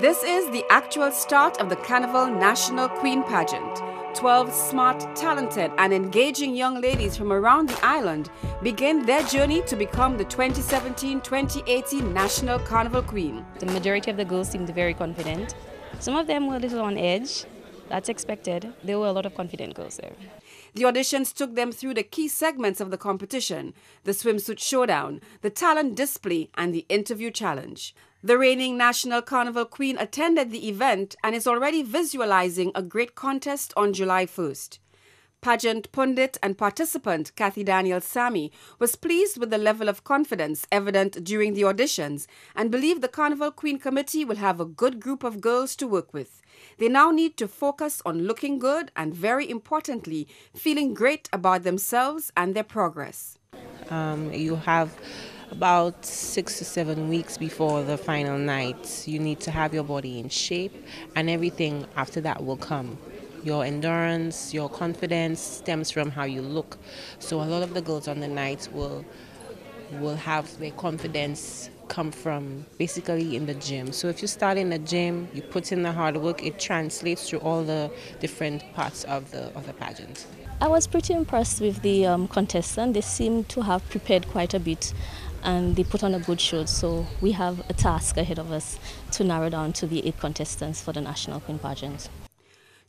This is the actual start of the Carnival National Queen Pageant. 12 smart, talented, and engaging young ladies from around the island begin their journey to become the 2017 2018 National Carnival Queen. The majority of the girls seemed very confident. Some of them were a little on edge. That's expected. There were a lot of confident girls there. The auditions took them through the key segments of the competition the swimsuit showdown, the talent display, and the interview challenge. The reigning National Carnival Queen attended the event and is already visualizing a great contest on July 1st. Pageant pundit and participant Kathy Daniel Sammy was pleased with the level of confidence evident during the auditions and believed the Carnival Queen Committee will have a good group of girls to work with. They now need to focus on looking good and, very importantly, feeling great about themselves and their progress. Um, you have about six to seven weeks before the final night. You need to have your body in shape, and everything after that will come. Your endurance, your confidence stems from how you look. So a lot of the girls on the night will will have their confidence come from basically in the gym. So if you start in the gym, you put in the hard work, it translates through all the different parts of the of the pageant. I was pretty impressed with the um, contestants. They seemed to have prepared quite a bit and they put on a good show. So we have a task ahead of us to narrow down to the eight contestants for the National Queen Pageant.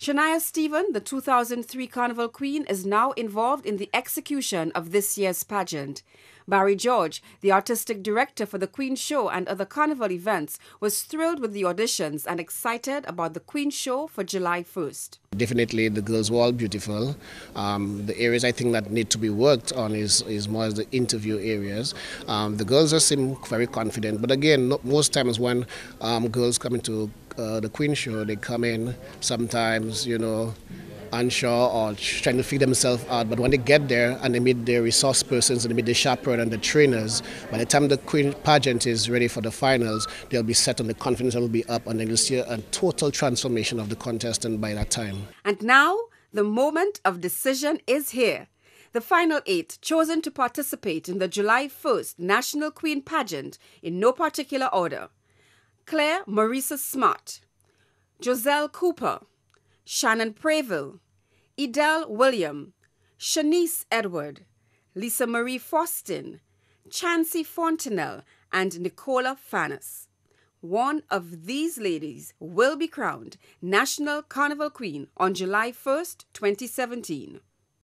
Shania Stephen, the 2003 Carnival Queen, is now involved in the execution of this year's pageant. Barry George, the artistic director for the Queen Show and other carnival events, was thrilled with the auditions and excited about the Queen Show for July 1st. Definitely, the girls were all beautiful. Um, the areas I think that need to be worked on is, is more the interview areas. Um, the girls just seem very confident, but again, most times when um, girls come into uh, the Queen Show, they come in sometimes, you know, unsure or trying to figure themselves out. But when they get there and they meet their resource persons and they meet the chaperone and the trainers, by the time the Queen pageant is ready for the finals, they'll be set and the confidence will be up and then you'll see a total transformation of the contestant by that time. And now, the moment of decision is here. The final eight chosen to participate in the July 1st National Queen pageant in no particular order. Claire Marissa Smartt, Jozel Cooper, Shannon Preville, Edel William, Shanice Edward, Lisa Marie Faustin, Chancy Fontenelle, and Nicola Fanus. One of these ladies will be crowned National Carnival Queen on July 1st, 2017.